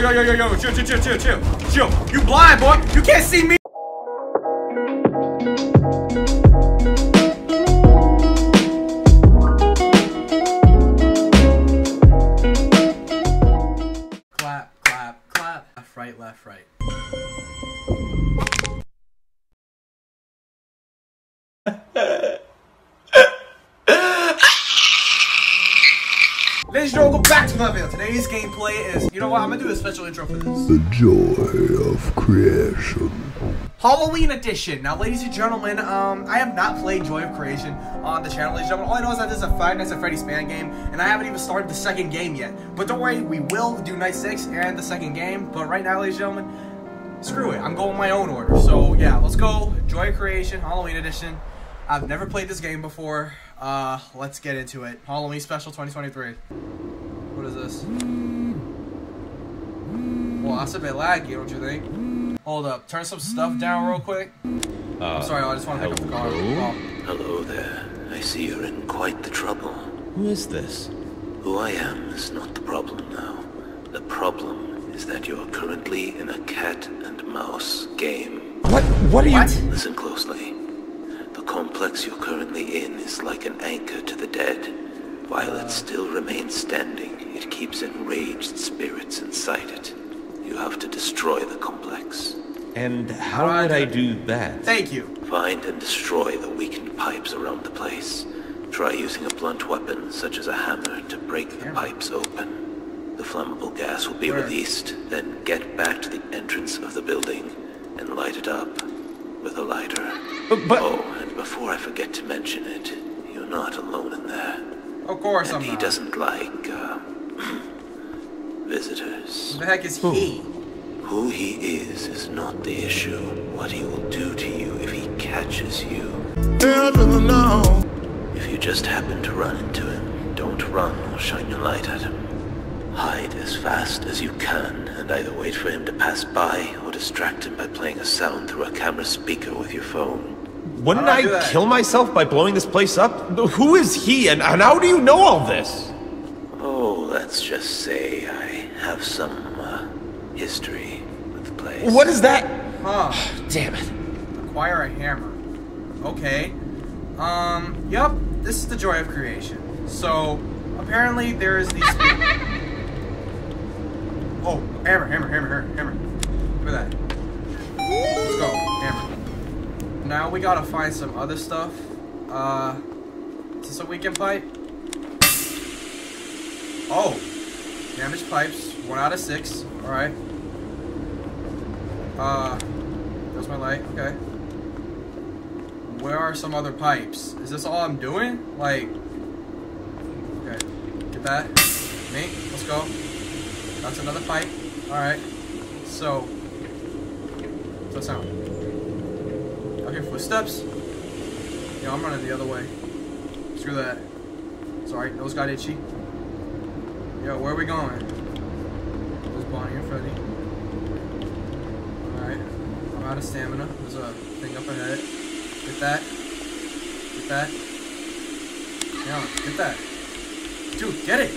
yo, yo, yo, yo, yo, chill, chill, chill, chill, chill, chill. You blind, boy. You can't see me. Clap, clap, clap. Left, right, left, right. Ladies and gentlemen, welcome back to another video. Today's gameplay is, you know what, I'm gonna do a special intro for this. The joy of creation. Halloween edition. Now, ladies and gentlemen, um, I have not played Joy of Creation on the channel, ladies and gentlemen. All I know is that this is a Five Nights at Freddy's fan game, and I haven't even started the second game yet. But don't worry, we will do Night 6 and the second game. But right now, ladies and gentlemen, screw it. I'm going my own order. So, yeah, let's go. Joy of Creation, Halloween edition. I've never played this game before. Uh, let's get into it. Halloween Special 2023. What is this? Well, that's a bit laggy, don't you think? Hold up, turn some stuff down real quick. I'm sorry, I just want to pick up the car. hello? Oh. Hello there. I see you're in quite the trouble. Who is this? Who I am is not the problem now. The problem is that you're currently in a cat and mouse game. What? What are you? What? Listen closely. The complex you're currently in is like an anchor to the dead. While it still remains standing, it keeps enraged spirits inside it. You have to destroy the complex. And How I would do I do that? Thank you. Find and destroy the weakened pipes around the place. Try using a blunt weapon, such as a hammer, to break the pipes open. The flammable gas will be Where? released, then get back to the entrance of the building and light it up with a lighter. But, but Oh, and before I forget to mention it, you're not alone in there. Of course And I'm he not. doesn't like, uh, visitors. Who the heck is he? Who he is is not the issue. What he will do to you if he catches you. Know. If you just happen to run into him, don't run or shine your light at him. Hide as fast as you can and either wait for him to pass by or distract him by playing a sound through a camera speaker with your phone. Wouldn't I I kill myself by blowing this place up? Who is he, and, and how do you know all this? Oh, let's just say I have some uh, history with the place. What is that? Huh. Damn it. Acquire a hammer. Okay. Um, yep, This is the joy of creation. So, apparently there is these... oh, hammer, hammer, hammer, hammer, hammer. Look at that. Let's go, hammer. Now we gotta find some other stuff. Uh, is this a weekend pipe? Oh, damaged pipes. One out of six. All right. Uh, there's my light. Okay. Where are some other pipes? Is this all I'm doing? Like, okay, get that. Me, let's go. That's another pipe. All right. So, what's that sound? Hear footsteps. Yeah, I'm running the other way. Screw that. Sorry, nose got itchy. Yo, where are we going? There's Bonnie and Freddy. Alright. I'm out of stamina. There's a thing up ahead. Get that. Get that. Yeah, get that. Dude, get it!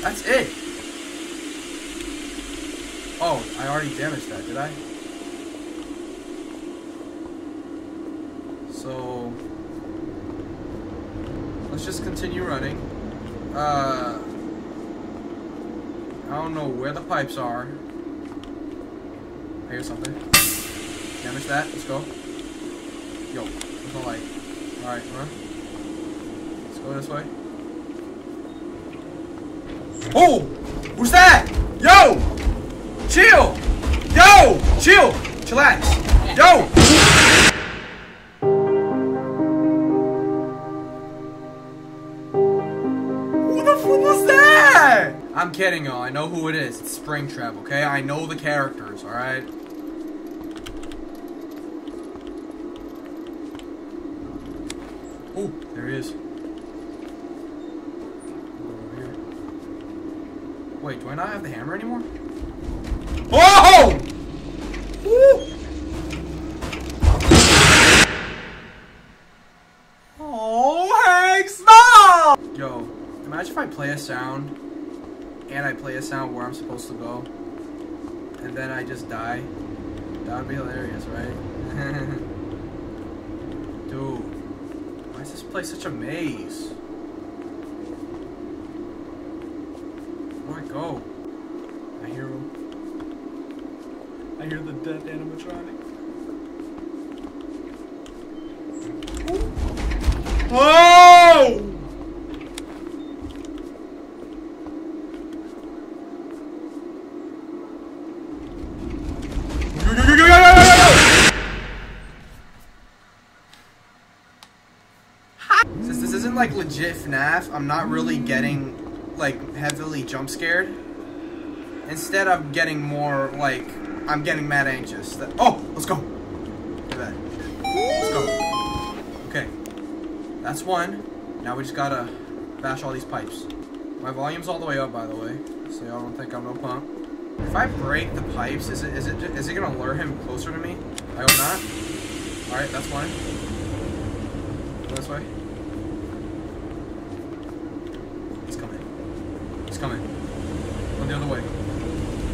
That's it! Oh, I already damaged that, did I? So... Let's just continue running. Uh... I don't know where the pipes are. I hear something. Damage that. Let's go. Yo, there's no light. Alright, run. Let's go this way. Oh! Who's that? Yo! Chill! Yo! Chill! Chillax! Yo! Kidding, y'all. I know who it is. It's Springtrap, okay? I know the characters, alright? Oh, there he is. Wait, do I not have the hammer anymore? Whoa! Woo! Oh, Hank, stop! Yo, imagine if I play a sound and I play a sound where I'm supposed to go, and then I just die. That would be hilarious, right? Dude, why is this place such a maze? Where do I go? I hear him. I hear the dead animatronic. Oh! Like legit FNAF, I'm not really getting like heavily jump scared. Instead, I'm getting more like I'm getting mad anxious. That, oh, let's go. Let's go. Okay, that's one. Now we just gotta bash all these pipes. My volume's all the way up, by the way, so y'all don't think I'm no punk. If I break the pipes, is it is it is it gonna lure him closer to me? I hope not. All right, that's one. This way. He's coming. He's coming. Go the other way.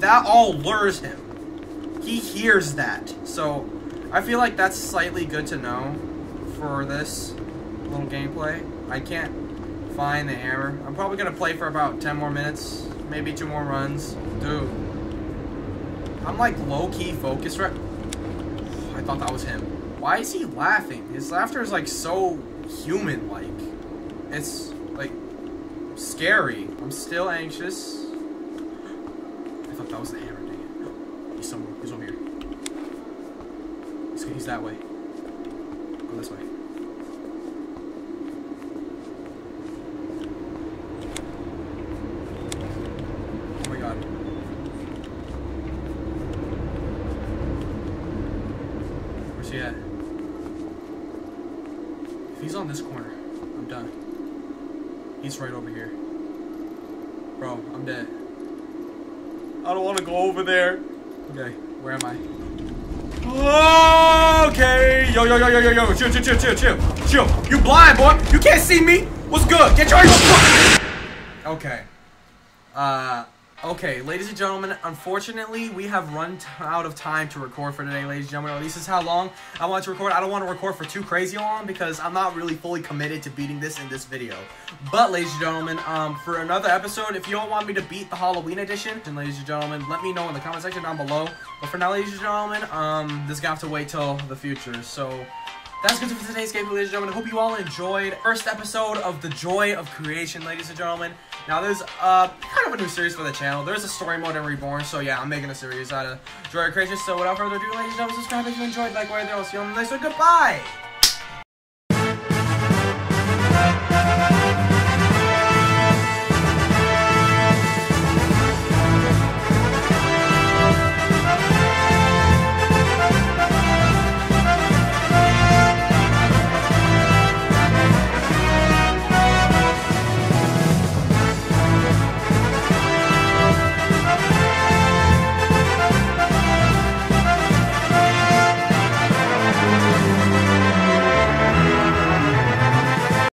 that all lures him. He hears that. So I feel like that's slightly good to know for this little gameplay. I can't find the hammer. I'm probably gonna play for about 10 more minutes, maybe two more runs. Dude. I'm like low-key focused right I thought that was him. Why is he laughing? His laughter is like so human-like. It's like scary. I'm still anxious. Thought that was the hammer, dang it. He's somewhere. He's over here. He's, he's that way. Go this way. Oh my god. Where's he at? If he's on this corner, I'm done. He's right over here. Bro, I'm dead. I don't want to go over there. Okay, where am I? Okay, yo, yo, yo, yo, yo, yo, chill, chill, chill, chill, chill, chill. You blind, boy. You can't see me. What's good? Get your Okay. Uh, okay, ladies and gentlemen, unfortunately, we have run out of time to record for today, ladies and gentlemen. This is how long I want to record. I don't want to record for too crazy long because I'm not really fully committed to beating this in this video. But, ladies and gentlemen, um, for another episode, if you don't want me to beat the Halloween edition, then, ladies and gentlemen, let me know in the comment section down below. But for now, ladies and gentlemen, um, this is gonna have to wait till the future. So, that's good for today's game, ladies and gentlemen. I Hope you all enjoyed first episode of The Joy of Creation, ladies and gentlemen. Now there's uh, kind of a new series for the channel. There's a story mode in Reborn, so yeah, I'm making a series out of Joy Creations. So without further ado, ladies and gentlemen, subscribe if you enjoyed, like, where there. I'll see you on the next one. Goodbye!